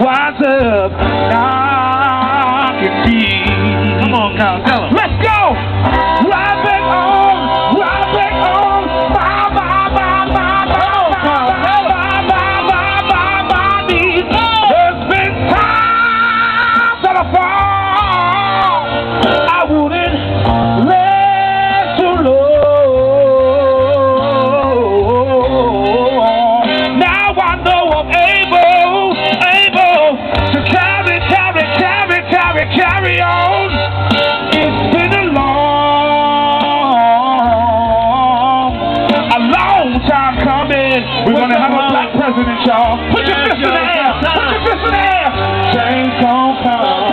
wise up, knock key. Come on, Kyle, tell him. Man. We're What's gonna have a black president, y'all. Put your fist in the air. Put your fist in the air. Change gon' come.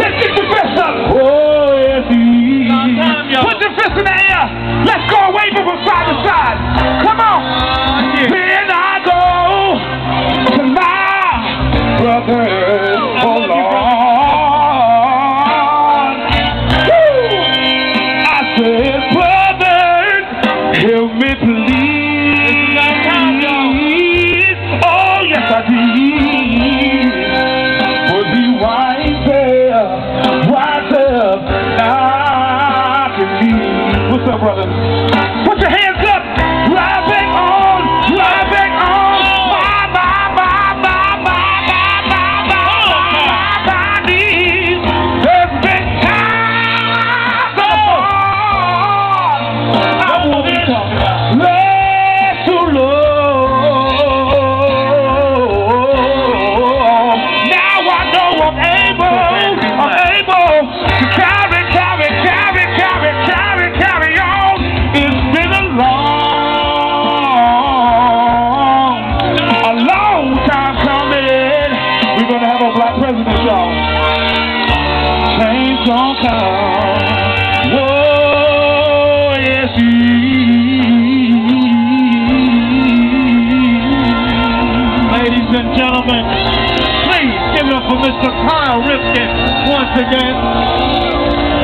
Let's get your fist up. Oh, yes, Time, time. Put your fist in the air. Let's go it from side to side. with black president, y'all. Change gon' come. Whoa, yes. Ladies and gentlemen, please give it up for Mr. Kyle Ripken once again.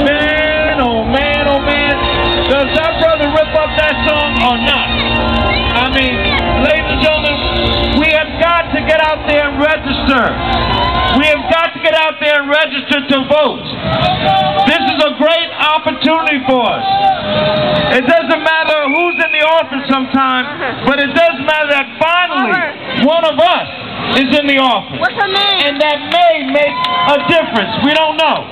Man, oh man, oh man. Does that brother rip up that song or not? I mean, ladies and gentlemen, we have got to get out there and register. Out there and register to vote. This is a great opportunity for us. It doesn't matter who's in the office sometimes, but it does matter that finally one of us is in the office. What's her name? And that may make a difference. We don't know.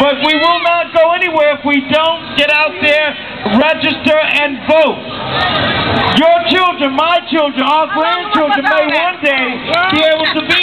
But we will not go anywhere if we don't get out there, register, and vote. Your children, my children, our grandchildren may one day be able to be